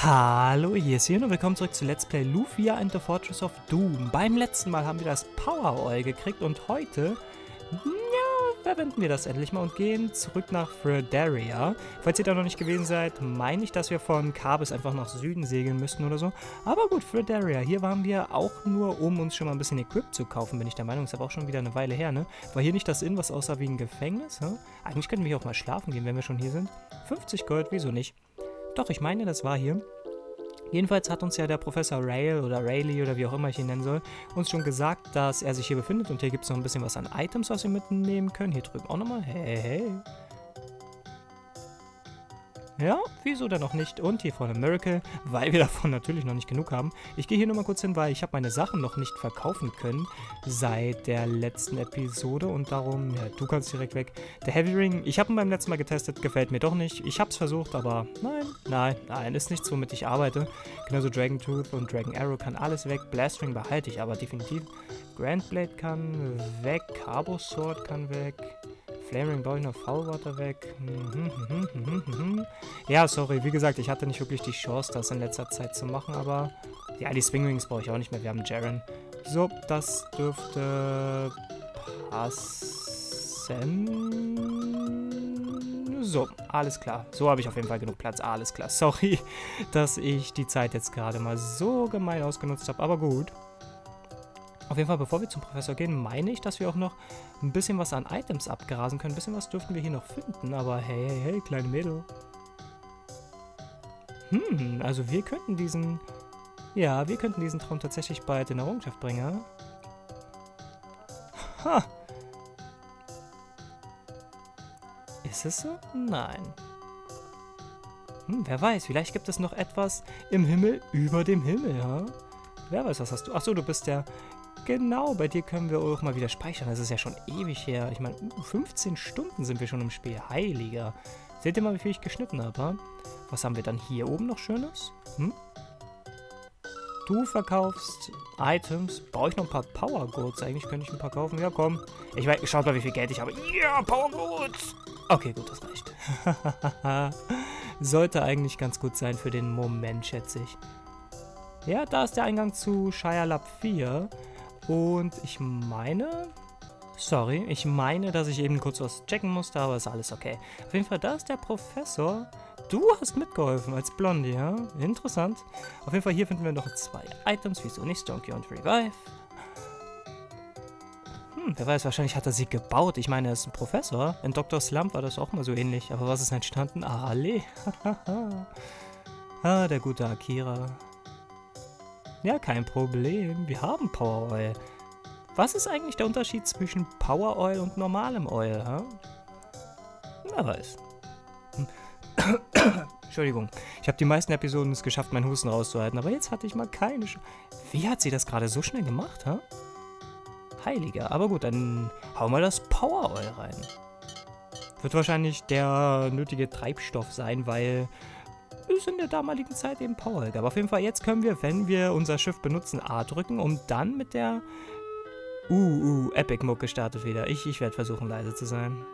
Hallo, hier ist Jan und willkommen zurück zu Let's Play Lufia and the Fortress of Doom. Beim letzten Mal haben wir das Power Oil gekriegt und heute, ja, verwenden wir das endlich mal und gehen zurück nach Fredaria. Falls ihr da noch nicht gewesen seid, meine ich, dass wir von Carbis einfach nach Süden segeln müssten oder so. Aber gut, Fredaria, hier waren wir auch nur, um uns schon mal ein bisschen Equip zu kaufen, bin ich der Meinung. Ist aber auch schon wieder eine Weile her, ne? War hier nicht das Inn, was aussah wie ein Gefängnis, hä? Eigentlich könnten wir hier auch mal schlafen gehen, wenn wir schon hier sind. 50 Gold, wieso nicht? Doch, ich meine, das war hier. Jedenfalls hat uns ja der Professor Rail oder Rayleigh oder wie auch immer ich ihn nennen soll, uns schon gesagt, dass er sich hier befindet und hier gibt es noch ein bisschen was an Items, was wir mitnehmen können. Hier drüben auch nochmal. Hey, hey. Ja, wieso denn noch nicht? Und hier vorne Miracle, weil wir davon natürlich noch nicht genug haben. Ich gehe hier nur mal kurz hin, weil ich habe meine Sachen noch nicht verkaufen können seit der letzten Episode und darum, ja, du kannst direkt weg. Der Heavy Ring, ich habe ihn beim letzten Mal getestet, gefällt mir doch nicht. Ich habe es versucht, aber nein, nein, nein, ist nichts, womit ich arbeite. Genauso Dragon Tooth und Dragon Arrow kann alles weg. Blast Ring behalte ich aber definitiv. Grand Blade kann weg, Carbo Sword kann weg. Flaming Boy noch Foulwater weg. Mhm, mhm, mhm, ja, sorry, wie gesagt, ich hatte nicht wirklich die Chance, das in letzter Zeit zu machen, aber ja, die Swingwings brauche ich auch nicht mehr. Wir haben Jaren. So, das dürfte passen. So, alles klar. So habe ich auf jeden Fall genug Platz. Alles klar. Sorry, dass ich die Zeit jetzt gerade mal so gemein ausgenutzt habe, aber gut. Jeden Fall, bevor wir zum Professor gehen, meine ich, dass wir auch noch ein bisschen was an Items abgrasen können. Ein bisschen was dürften wir hier noch finden, aber hey, hey, hey, kleine Mädel. Hm, also wir könnten diesen... Ja, wir könnten diesen Traum tatsächlich bald in Errungenschaft bringen. Ha! Ist es so? Nein. Hm, wer weiß, vielleicht gibt es noch etwas im Himmel über dem Himmel, ja? Wer weiß, was hast du? Achso, du bist der Genau, bei dir können wir auch mal wieder speichern. Das ist ja schon ewig her. Ich meine, 15 Stunden sind wir schon im Spiel. Heiliger. Seht ihr mal, wie viel ich geschnitten habe? Was haben wir dann hier oben noch Schönes? Hm? Du verkaufst Items. Brauche ich noch ein paar Power Goods? Eigentlich könnte ich ein paar kaufen. Ja, komm. Ich weiß, schaut mal, wie viel Geld ich habe. Ja, Power Goods! Okay, gut, das reicht. Sollte eigentlich ganz gut sein für den Moment, schätze ich. Ja, da ist der Eingang zu Shire Lab 4. Und ich meine... Sorry, ich meine, dass ich eben kurz was checken musste, aber ist alles okay. Auf jeden Fall, da ist der Professor. Du hast mitgeholfen als Blondie, ja? Interessant. Auf jeden Fall, hier finden wir noch zwei Items. Wieso nicht? Stonky und Revive. Hm, wer weiß, wahrscheinlich hat er sie gebaut. Ich meine, er ist ein Professor. In Dr. Slump war das auch mal so ähnlich. Aber was ist entstanden? Ah, alle. ah, der gute Akira. Ja, kein Problem. Wir haben Power Oil. Was ist eigentlich der Unterschied zwischen Power Oil und normalem Oil? Ha? Wer weiß. Entschuldigung. Ich habe die meisten Episoden es geschafft, meinen Husten rauszuhalten, aber jetzt hatte ich mal keine Sch Wie hat sie das gerade so schnell gemacht, ha? Heiliger. Aber gut, dann hauen wir das Power Oil rein. Wird wahrscheinlich der nötige Treibstoff sein, weil es in der damaligen Zeit eben Power gab. Auf jeden Fall, jetzt können wir, wenn wir unser Schiff benutzen, A drücken, um dann mit der Uh, uh, Epic-Mucke startet wieder. Ich, ich werde versuchen, leise zu sein.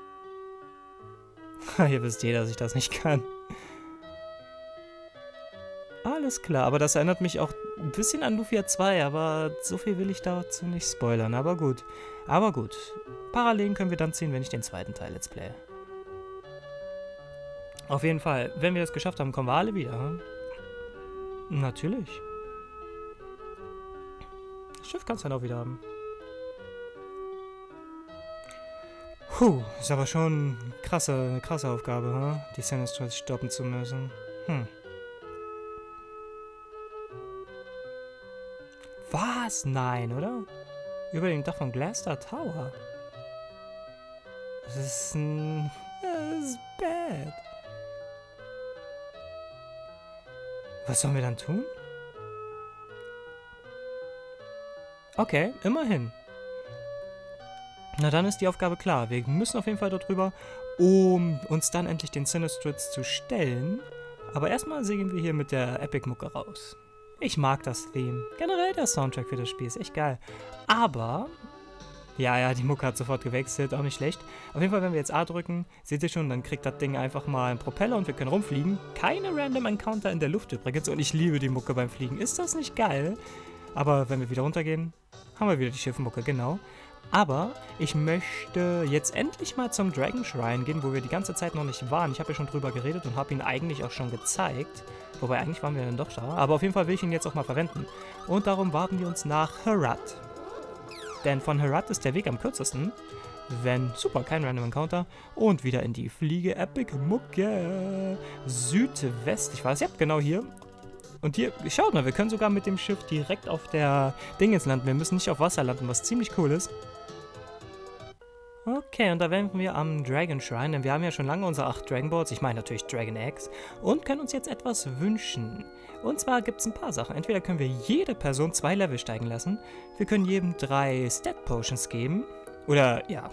Ihr wisst eh, dass ich das nicht kann. Alles klar, aber das erinnert mich auch ein bisschen an Lufia 2, aber so viel will ich dazu nicht spoilern. Aber gut, aber gut. Parallelen können wir dann ziehen, wenn ich den zweiten Teil Let's Play. Auf jeden Fall, wenn wir das geschafft haben, kommen wir alle wieder. Natürlich. Das Schiff kannst du dann auch wieder haben. Puh, ist aber schon eine krasse, eine krasse Aufgabe, hm? die Sinistrals stoppen zu müssen. Hm. Was? Nein, oder? Über dem Dach von Glasstar Tower. Das ist ein... Das ist bad. Was sollen wir dann tun? Okay, immerhin. Na dann ist die Aufgabe klar. Wir müssen auf jeden Fall dort rüber, um uns dann endlich den Sinistrits zu stellen. Aber erstmal segeln wir hier mit der Epic-Mucke raus. Ich mag das Theme. Generell der Soundtrack für das Spiel ist echt geil. Aber Ja, ja, die Mucke hat sofort gewechselt, auch nicht schlecht. Auf jeden Fall, wenn wir jetzt A drücken, seht ihr schon, dann kriegt das Ding einfach mal einen Propeller und wir können rumfliegen. Keine Random Encounter in der Luft übrigens und ich liebe die Mucke beim Fliegen. Ist das nicht geil? Aber wenn wir wieder runtergehen, haben wir wieder die Schiffmucke, genau. Aber ich möchte jetzt endlich mal zum Dragon Shrine gehen, wo wir die ganze Zeit noch nicht waren. Ich habe ja schon drüber geredet und habe ihn eigentlich auch schon gezeigt. Wobei eigentlich waren wir dann doch da. Aber auf jeden Fall will ich ihn jetzt auch mal verwenden. Und darum warten wir uns nach Herat. Denn von Herat ist der Weg am kürzesten. Wenn, super, kein Random Encounter. Und wieder in die Fliege Epic Mucke. Südwest, ich weiß, ja, genau hier. Und hier, schaut mal, wir können sogar mit dem Schiff direkt auf der Dingens landen. Wir müssen nicht auf Wasser landen, was ziemlich cool ist. Okay, und da wären wir am Dragon Shrine, denn wir haben ja schon lange unsere 8 Dragon Boards, ich meine natürlich Dragon Eggs, und können uns jetzt etwas wünschen. Und zwar gibt es ein paar Sachen. Entweder können wir jede Person zwei Level steigen lassen, wir können jedem drei Stat Potions geben, oder ja,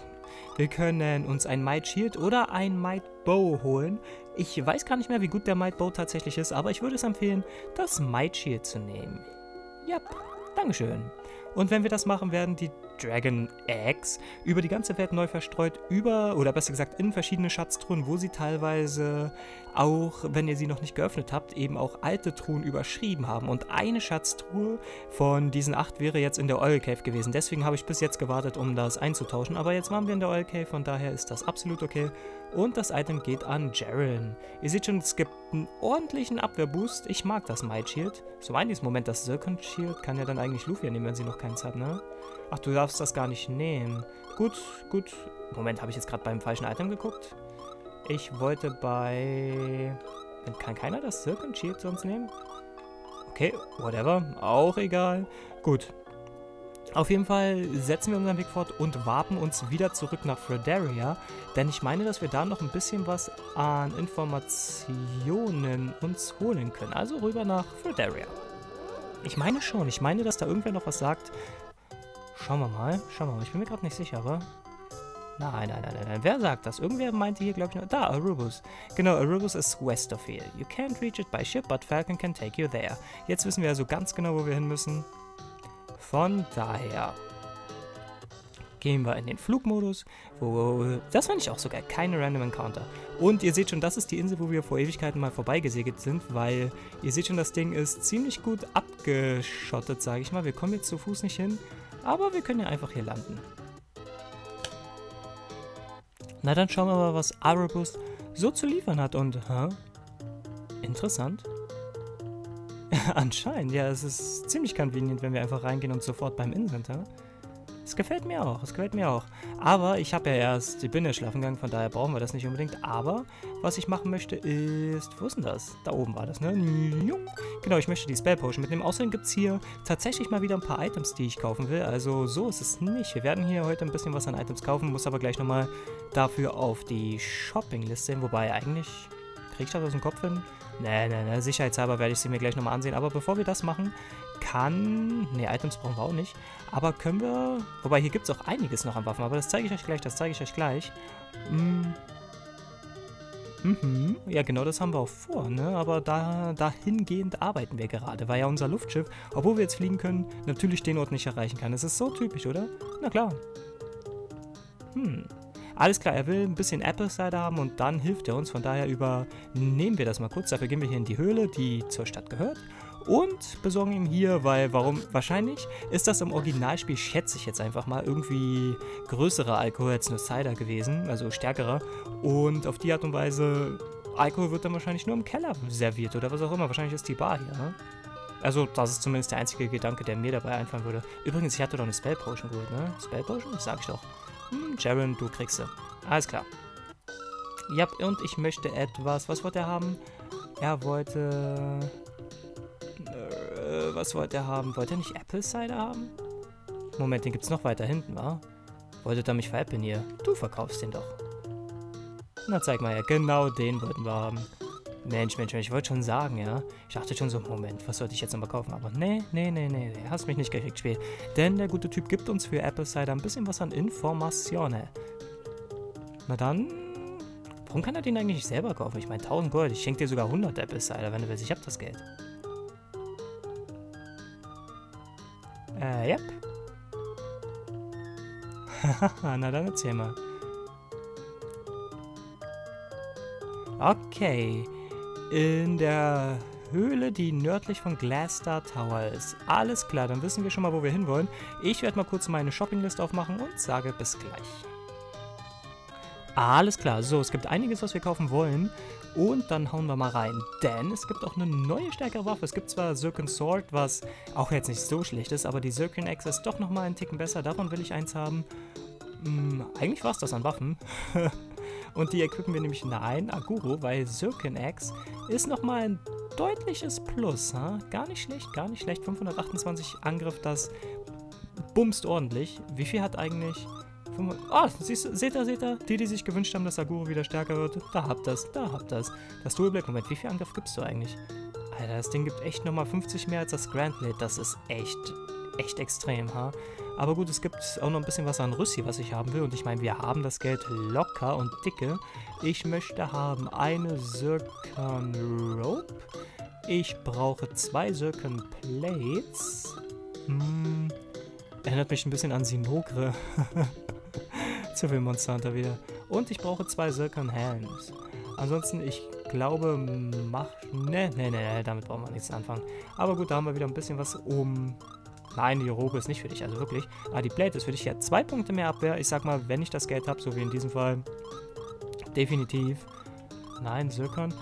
wir können uns ein Might Shield oder ein Might Bow holen. Ich weiß gar nicht mehr, wie gut der Might Bow tatsächlich ist, aber ich würde es empfehlen, das Might Shield zu nehmen. Ja, Dankeschön. Und wenn wir das machen, werden die Dragon Eggs über die ganze Welt neu verstreut, über, oder besser gesagt in verschiedene Schatztruhen, wo sie teilweise auch, wenn ihr sie noch nicht geöffnet habt, eben auch alte Truhen überschrieben haben. Und eine Schatztruhe von diesen acht wäre jetzt in der Oil Cave gewesen. Deswegen habe ich bis jetzt gewartet, um das einzutauschen. Aber jetzt waren wir in der Oil Cave, von daher ist das absolut okay. Und das Item geht an Jaren. Ihr seht schon, es gibt einen ordentlichen Abwehrboost. Ich mag das Might Shield. So ein dieses Moment, das Zircon Shield kann ja dann eigentlich Luffy nehmen, wenn sie noch keins hat, ne? Ach, du darfst das gar nicht nehmen. Gut, gut. Moment, habe ich jetzt gerade beim falschen Item geguckt? Ich wollte bei... Kann keiner das Zircon Shield sonst nehmen? Okay, whatever. Auch egal. Gut. Auf jeden Fall setzen wir unseren Weg fort und warten uns wieder zurück nach Frederia, denn ich meine, dass wir da noch ein bisschen was an Informationen uns holen können. Also rüber nach Frederia. Ich meine schon, ich meine, dass da irgendwer noch was sagt. Schauen wir mal, schauen wir mal. Ich bin mir gerade nicht sicher, aber... Nein, nein, nein, nein, Wer sagt das? Irgendwer meinte hier, glaube ich, noch... Da, Arubus. Genau, Arubus ist west of here. You can't reach it by ship, but Falcon can take you there. Jetzt wissen wir also ganz genau, wo wir hin müssen. Von daher gehen wir in den Flugmodus, wo, das fand ich auch sogar keine Random Encounter. Und ihr seht schon, das ist die Insel, wo wir vor Ewigkeiten mal vorbeigesegelt sind, weil ihr seht schon, das Ding ist ziemlich gut abgeschottet, sage ich mal. Wir kommen jetzt zu Fuß nicht hin, aber wir können ja einfach hier landen. Na dann schauen wir mal, was Arabus so zu liefern hat und, hä? Interessant. Anscheinend, ja, es ist ziemlich convenient, wenn wir einfach reingehen und sofort beim Inn? Es gefällt mir auch, es gefällt mir auch. Aber ich habe ja erst, ich bin ja schlafen gegangen, von daher brauchen wir das nicht unbedingt. Aber was ich machen möchte ist, wo ist denn das? Da oben war das, ne? Genau, ich möchte die Spell Potion mitnehmen. Außerdem gibt es hier tatsächlich mal wieder ein paar Items, die ich kaufen will. Also so ist es nicht. Wir werden hier heute ein bisschen was an Items kaufen, muss aber gleich nochmal dafür auf die Shopping-Liste. Wobei eigentlich, kriege ich das aus dem Kopf hin? Nee, nee, nee, sicherheitshalber werde ich sie mir gleich nochmal ansehen. Aber bevor wir das machen, kann... Ne, Items brauchen wir auch nicht. Aber können wir... Wobei, hier gibt es auch einiges noch an Waffen. Aber das zeige ich euch gleich, das zeige ich euch gleich. Hm. Mhm. Ja, genau das haben wir auch vor, ne? Aber da, dahingehend arbeiten wir gerade, weil ja unser Luftschiff, obwohl wir jetzt fliegen können, natürlich den Ort nicht erreichen kann. Das ist so typisch, oder? Na klar. Hm. Alles klar, er will ein bisschen Apple Cider haben und dann hilft er uns. Von daher übernehmen wir das mal kurz. Dafür gehen wir hier in die Höhle, die zur Stadt gehört. Und besorgen ihm hier, weil warum? Wahrscheinlich ist das im Originalspiel, schätze ich jetzt einfach mal, irgendwie größerer Alkohol als nur Cider gewesen, also stärkerer. Und auf die Art und Weise, Alkohol wird dann wahrscheinlich nur im Keller serviert oder was auch immer. Wahrscheinlich ist die Bar hier, ne? Also, das ist zumindest der einzige Gedanke, der mir dabei einfallen würde. Übrigens, ich hatte doch eine Spell Potion geholt, ne? Spell Potion? Das sag ich doch. Hm, Jaren, du kriegst sie. Alles klar. Ja, und ich möchte etwas. Was wollte er haben? Er wollte... Äh, was wollte er haben? Wollte er nicht Apple Cider haben? Moment, den gibt's noch weiter hinten, wa? Wolltet er mich veräppeln hier? Du verkaufst den doch. Na, zeig mal her. Genau den wollten wir haben. Mensch, Mensch, Mensch, ich wollte schon sagen, ja. Ich dachte schon so, Moment, was sollte ich jetzt nochmal kaufen? Aber nee, nee, nee, nee, nee, hast mich nicht gekriegt, Spiel. Denn der gute Typ gibt uns für Apple Cider ein bisschen was an Informationen. Na dann, warum kann er den eigentlich nicht selber kaufen? Ich meine, 1000 Gold, ich schenke dir sogar 100 Apple Cider, wenn du willst. Ich hab das Geld. Äh, yep. Na dann erzähl mal. Okay. In der Höhle, die nördlich von Glasstar Tower ist. Alles klar, dann wissen wir schon mal, wo wir hinwollen. Ich werde mal kurz meine Shoppingliste aufmachen und sage bis gleich. Alles klar, so, es gibt einiges, was wir kaufen wollen. Und dann hauen wir mal rein. Denn es gibt auch eine neue, stärkere Waffe. Es gibt zwar Zircon Sword, was auch jetzt nicht so schlecht ist, aber die Zircon Axe ist doch nochmal einen Ticken besser. Davon will ich eins haben. Hm, eigentlich war es das an Waffen. Und die equippen wir nämlich nein, Aguro, weil Zircon Axe ist nochmal ein deutliches Plus. Ha? Gar nicht schlecht, gar nicht schlecht. 528 Angriff, das bumst ordentlich. Wie viel hat eigentlich oh, seht ihr, seht ihr? Die, die sich gewünscht haben, dass Aguro wieder stärker wird, da habt das, da habt das. Das Dual Black, Moment, wie viel Angriff gibst du eigentlich? Alter, das Ding gibt echt nochmal 50 mehr als das Grand Blade. Das ist echt, echt extrem, ha? Aber gut, es gibt auch noch ein bisschen was an Rüssi, was ich haben will. Und ich meine, wir haben das Geld locker und dicke. Ich möchte haben eine Zircon Rope. Ich brauche zwei Zircon Plates. Hm, erinnert mich ein bisschen an Sinogre. Zu viel Monster Hunter wieder. Und ich brauche zwei Zircon Helms. Ansonsten, ich glaube, mach... Ne, ne, ne, damit brauchen wir nichts anfangen. Aber gut, da haben wir wieder ein bisschen was um... Nein, die Robe ist nicht für dich, also wirklich. Ah, die Blade ist für dich ja zwei Punkte mehr Abwehr. Ich sag mal, wenn ich das Geld habe, so wie in diesem Fall, definitiv. Nein, Zircon.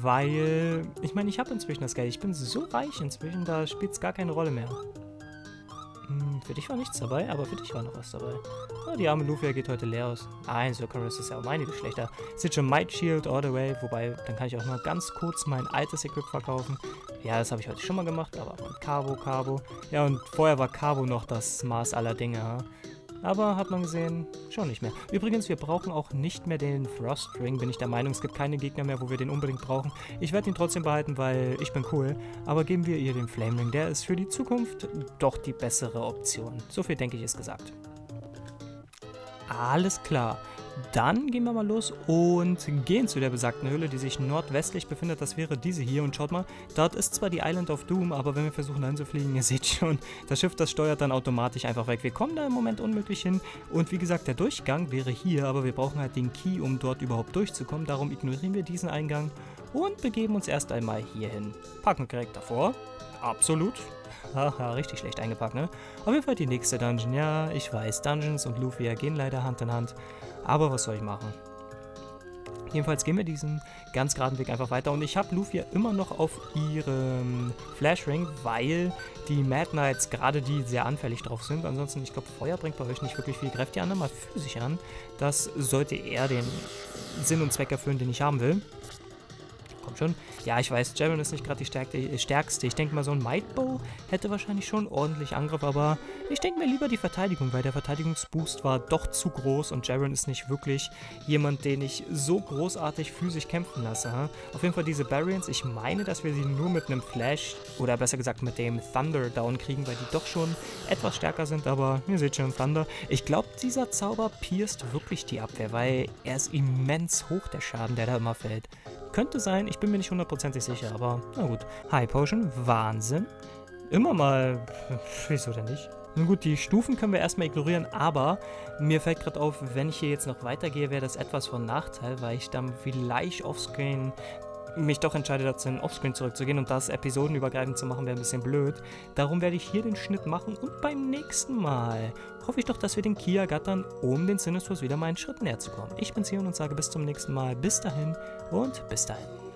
Weil, ich meine, ich habe inzwischen das Geld. Ich bin so reich inzwischen, da spielt es gar keine Rolle mehr. Für dich war nichts dabei, aber für dich war noch was dabei. Oh, die arme Lufia geht heute leer aus. Nein, Zirconus ist ja auch meine schlechter. Ist schon Might Shield all the way, wobei, dann kann ich auch mal ganz kurz mein altes Equip verkaufen. Ja, das habe ich heute schon mal gemacht, aber von Cabo, Cabo. Ja, und vorher war Cabo noch das Maß aller Dinge. Ja? Aber hat man gesehen, schon nicht mehr. Übrigens, wir brauchen auch nicht mehr den Frost Ring, bin ich der Meinung. Es gibt keine Gegner mehr, wo wir den unbedingt brauchen. Ich werde ihn trotzdem behalten, weil ich bin cool. Aber geben wir ihr den Flame Ring. Der ist für die Zukunft doch die bessere Option. So viel, denke ich, ist gesagt. Alles klar. Dann gehen wir mal los und gehen zu der besagten Höhle, die sich nordwestlich befindet. Das wäre diese hier. Und schaut mal, dort ist zwar die Island of Doom, aber wenn wir versuchen dahin zu fliegen, ihr seht schon, das Schiff, das steuert dann automatisch einfach weg. Wir kommen da im Moment unmöglich hin. Und wie gesagt, der Durchgang wäre hier, aber wir brauchen halt den Key, um dort überhaupt durchzukommen. Darum ignorieren wir diesen Eingang und begeben uns erst einmal hier hin. Packen wir direkt davor. Absolut. Haha, richtig schlecht eingepackt, ne? Auf jeden Fall die nächste Dungeon. Ja, ich weiß, Dungeons und Lufia gehen leider Hand in Hand. Aber was soll ich machen? Jedenfalls gehen wir diesen ganz geraden Weg einfach weiter. Und ich habe Lufia immer noch auf ihrem Flashring, weil die Mad Knights, gerade die, sehr anfällig drauf sind. Ansonsten, ich glaube, Feuer bringt bei euch nicht wirklich viel. Greift die anderen mal physisch an. Das sollte eher den Sinn und Zweck erfüllen, den ich haben will schon. Ja, ich weiß, Jaren ist nicht gerade die äh, stärkste. Ich denke mal, so ein Mightbow hätte wahrscheinlich schon ordentlich Angriff, aber ich denke mir lieber die Verteidigung, weil der Verteidigungsboost war doch zu groß und Jaren ist nicht wirklich jemand, den ich so großartig physisch kämpfen lasse. Ha? Auf jeden Fall diese Variants, ich meine, dass wir sie nur mit einem Flash oder besser gesagt mit dem Thunder down kriegen, weil die doch schon etwas stärker sind, aber ihr seht schon, Thunder. Ich glaube, dieser Zauber pierst wirklich die Abwehr, weil er ist immens hoch, der Schaden, der da immer fällt. Könnte sein, ich bin mir nicht hundertprozentig sicher, aber na gut. High Potion, Wahnsinn. Immer mal, wieso denn nicht? Nun gut, die Stufen können wir erstmal ignorieren, aber mir fällt gerade auf, wenn ich hier jetzt noch weitergehe, wäre das etwas von Nachteil, weil ich dann vielleicht offscreen mich doch entscheide dazu, in Offscreen zurückzugehen und das episodenübergreifend zu machen, wäre ein bisschen blöd. Darum werde ich hier den Schnitt machen und beim nächsten Mal hoffe ich doch, dass wir den Kia gattern, um den Sinistros wieder mal einen Schritt näher zu kommen. Ich bin Sion und sage bis zum nächsten Mal. Bis dahin und bis dahin.